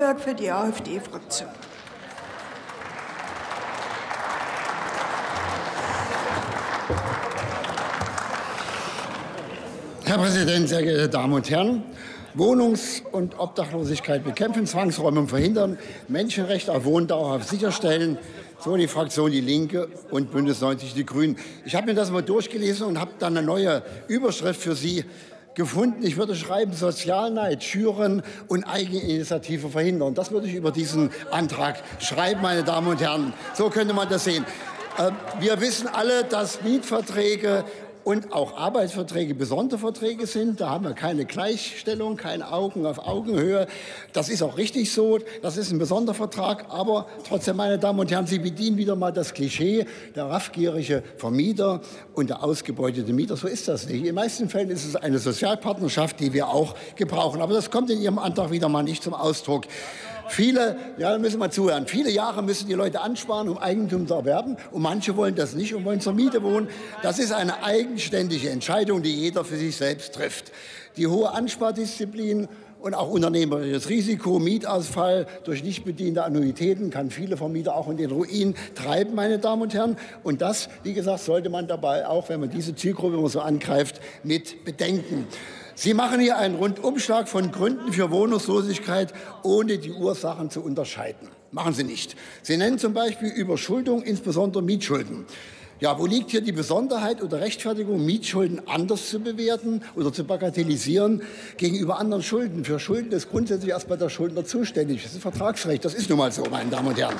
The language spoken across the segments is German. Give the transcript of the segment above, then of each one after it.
für die AfD-Fraktion. Herr Präsident, sehr geehrte Damen und Herren! Wohnungs- und Obdachlosigkeit bekämpfen, Zwangsräumung verhindern, Menschenrechte auf Wohndauer sicherstellen. So die Fraktion Die Linke und Bündnis 90 Die Grünen. Ich habe mir das mal durchgelesen und habe dann eine neue Überschrift für Sie gefunden. Ich würde schreiben, Sozialneid schüren und Eigeninitiative verhindern. Das würde ich über diesen Antrag schreiben, meine Damen und Herren. So könnte man das sehen. Äh, wir wissen alle, dass Mietverträge und auch Arbeitsverträge besondere Verträge sind. Da haben wir keine Gleichstellung, keine Augen auf Augenhöhe. Das ist auch richtig so. Das ist ein besonderer Vertrag. Aber trotzdem, meine Damen und Herren, Sie bedienen wieder mal das Klischee, der raffgierige Vermieter und der ausgebeutete Mieter. So ist das nicht. In den meisten Fällen ist es eine Sozialpartnerschaft, die wir auch gebrauchen. Aber das kommt in Ihrem Antrag wieder mal nicht zum Ausdruck. Viele, ja, da müssen wir zuhören, viele Jahre müssen die Leute ansparen, um Eigentum zu erwerben. Und manche wollen das nicht und wollen zur Miete wohnen. Das ist eine eigenständige Entscheidung, die jeder für sich selbst trifft. Die hohe Anspardisziplin und auch unternehmerisches Risiko, Mietausfall durch nicht bediente Annuitäten kann viele Vermieter auch in den Ruin treiben, meine Damen und Herren. Und das, wie gesagt, sollte man dabei auch, wenn man diese Zielgruppe immer so angreift, mit bedenken. Sie machen hier einen Rundumschlag von Gründen für Wohnungslosigkeit, ohne die Ursachen zu unterscheiden. Machen Sie nicht. Sie nennen zum Beispiel Überschuldung, insbesondere Mietschulden. Ja, wo liegt hier die Besonderheit oder Rechtfertigung, Mietschulden anders zu bewerten oder zu bagatellisieren gegenüber anderen Schulden? Für Schulden ist grundsätzlich erst bei der Schuldner zuständig. Das ist Vertragsrecht. Das ist nun mal so, meine Damen und Herren.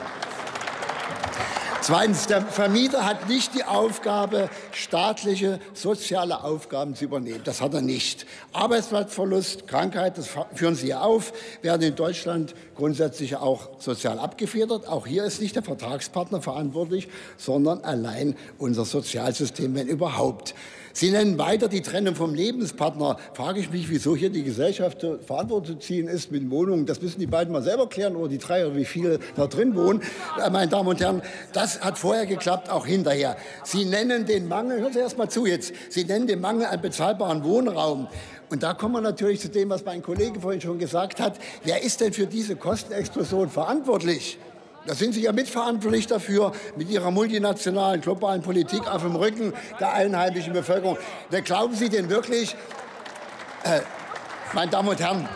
Zweitens, der Vermieter hat nicht die Aufgabe, staatliche soziale Aufgaben zu übernehmen. Das hat er nicht. Arbeitsplatzverlust, Krankheit, das führen Sie auf, werden in Deutschland grundsätzlich auch sozial abgefedert. Auch hier ist nicht der Vertragspartner verantwortlich, sondern allein unser Sozialsystem, wenn überhaupt. Sie nennen weiter die Trennung vom Lebenspartner. Frage ich mich, wieso hier die Gesellschaft Verantwortung zu ziehen ist mit Wohnungen. Das müssen die beiden mal selber klären oder die drei oder wie viele da drin wohnen. Äh, meine Damen und Herren, das hat vorher geklappt, auch hinterher. Sie nennen den Mangel, hören Sie erst mal zu jetzt, Sie nennen den Mangel an bezahlbaren Wohnraum. Und da kommen wir natürlich zu dem, was mein Kollege vorhin schon gesagt hat. Wer ist denn für diese Kostenexplosion verantwortlich? Da sind Sie ja mitverantwortlich dafür, mit Ihrer multinationalen, globalen Politik auf dem Rücken der einheimischen Bevölkerung. Da glauben Sie denn wirklich, äh, meine Damen und Herren,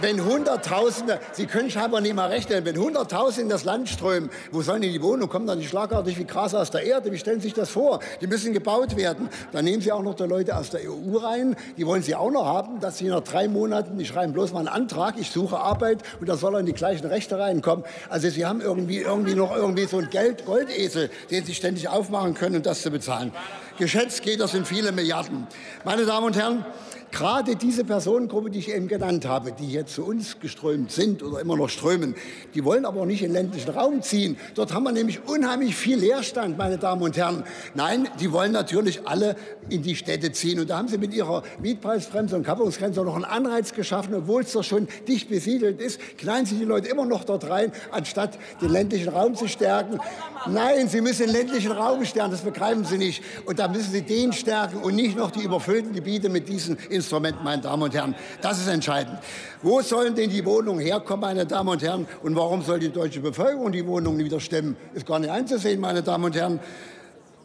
wenn Hunderttausende, Sie können scheinbar nicht mal rechnen, wenn Hunderttausende in das Land strömen, wo sollen die wohnen? Kommen dann die schlagartig wie Gras aus der Erde? Wie stellen Sie sich das vor? Die müssen gebaut werden. Dann nehmen Sie auch noch die Leute aus der EU rein. Die wollen Sie auch noch haben, dass Sie nach drei Monaten, die schreiben bloß mal einen Antrag, ich suche Arbeit und da soll in die gleichen Rechte reinkommen. Also Sie haben irgendwie, irgendwie noch irgendwie so einen Geld Goldesel, den Sie ständig aufmachen können, um das zu bezahlen. Geschätzt geht das in viele Milliarden. Meine Damen und Herren, Gerade diese Personengruppe, die ich eben genannt habe, die jetzt zu uns geströmt sind oder immer noch strömen, die wollen aber nicht in den ländlichen Raum ziehen. Dort haben wir nämlich unheimlich viel Leerstand, meine Damen und Herren. Nein, die wollen natürlich alle in die Städte ziehen. Und da haben sie mit ihrer Mietpreisbremse und Kappungsgrenze noch einen Anreiz geschaffen, obwohl es doch schon dicht besiedelt ist, knallen sie die Leute immer noch dort rein, anstatt den ländlichen Raum zu stärken. Nein, sie müssen den ländlichen Raum stärken, das begreifen sie nicht. Und da müssen sie den stärken und nicht noch die überfüllten Gebiete mit diesen Instrument, meine Damen und Herren. Das ist entscheidend. Wo sollen denn die Wohnungen herkommen, meine Damen und Herren? Und warum soll die deutsche Bevölkerung die Wohnungen wieder stemmen? Ist gar nicht einzusehen, meine Damen und Herren.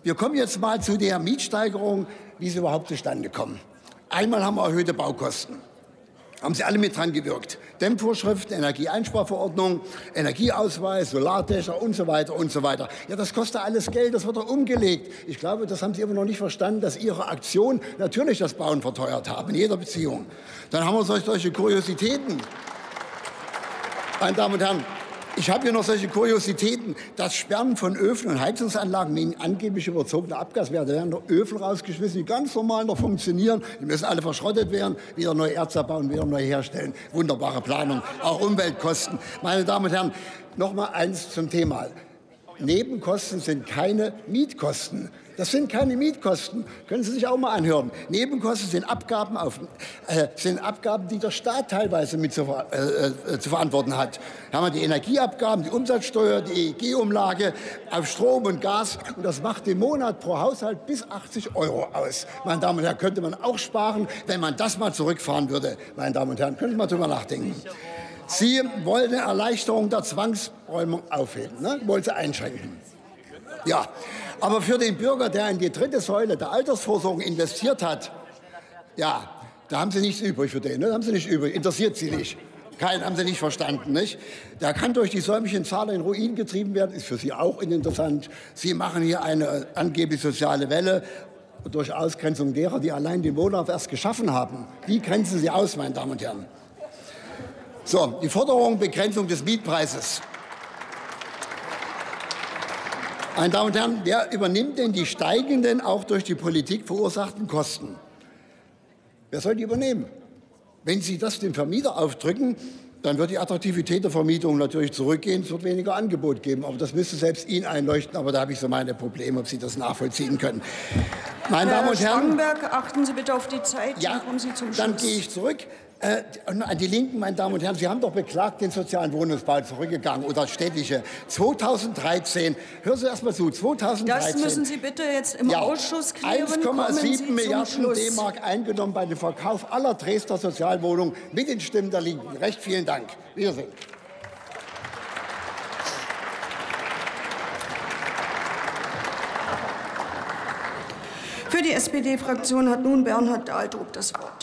Wir kommen jetzt mal zu der Mietsteigerung, wie sie überhaupt zustande kommen. Einmal haben wir erhöhte Baukosten haben Sie alle mit dran gewirkt. Dämmvorschriften, Energieeinsparverordnung, Energieausweis, Solardächer und so weiter und so weiter. Ja, das kostet alles Geld, das wird doch umgelegt. Ich glaube, das haben Sie immer noch nicht verstanden, dass Ihre Aktion natürlich das Bauen verteuert haben, in jeder Beziehung. Dann haben wir solche Kuriositäten. Meine Damen und Herren, ich habe hier noch solche Kuriositäten. Das Sperren von Öfen und Heizungsanlagen wegen angeblich überzogener Abgaswerte. Da werden noch Öfen rausgeschmissen, die ganz normal noch funktionieren. Die müssen alle verschrottet werden, wieder neue Erz abbauen, wieder neu herstellen. Wunderbare Planung, auch Umweltkosten. Meine Damen und Herren, noch mal eins zum Thema. Nebenkosten sind keine Mietkosten. Das sind keine Mietkosten. Können Sie sich auch mal anhören. Nebenkosten sind Abgaben, auf, äh, sind Abgaben die der Staat teilweise mit zu, äh, äh, zu verantworten hat. Da haben wir die Energieabgaben, die Umsatzsteuer, die EEG-Umlage auf Strom und Gas. Und das macht im Monat pro Haushalt bis 80 Euro aus. Meine Damen und Herren, könnte man auch sparen, wenn man das mal zurückfahren würde. Meine Damen und Herren, können Sie mal drüber nachdenken. Sie wollen eine Erleichterung der Zwangsräumung aufheben, ne? wollen Sie einschränken. Ja, aber für den Bürger, der in die dritte Säule der Altersvorsorge investiert hat, ja, da haben Sie nichts übrig für den, ne? da haben Sie nicht übrig, interessiert Sie nicht. Keinen haben Sie nicht verstanden, nicht? Der kann durch die säumlichen Zahlen in Ruin getrieben werden, ist für Sie auch interessant. Sie machen hier eine angeblich soziale Welle durch Ausgrenzung derer, die allein den Wohnraum erst geschaffen haben. Wie grenzen Sie aus, meine Damen und Herren? So, die Forderung Begrenzung des Mietpreises. Meine Damen und Herren, wer übernimmt denn die steigenden, auch durch die Politik verursachten Kosten? Wer soll die übernehmen? Wenn Sie das dem Vermieter aufdrücken, dann wird die Attraktivität der Vermietung natürlich zurückgehen. Es wird weniger Angebot geben. Aber das müsste selbst Ihnen einleuchten. Aber da habe ich so meine Probleme, ob Sie das nachvollziehen können. Meine Herr Damen und Herren. Achten Sie bitte auf die Zeit. Ja, dann kommen Sie zum Schluss. Dann gehe ich zurück. Äh, an die Linken, meine Damen und Herren, Sie haben doch beklagt, den sozialen Wohnungsbau zurückgegangen oder städtische. 2013, hören Sie erst mal zu, 2013. Das müssen Sie bitte jetzt im ja, Ausschuss klären. 1,7 Milliarden D-Mark eingenommen bei dem Verkauf aller Dresdner Sozialwohnungen mit den Stimmen der Linken. Recht vielen Dank. Wiedersehen. Für die SPD-Fraktion hat nun Bernhard Dahldruck das Wort.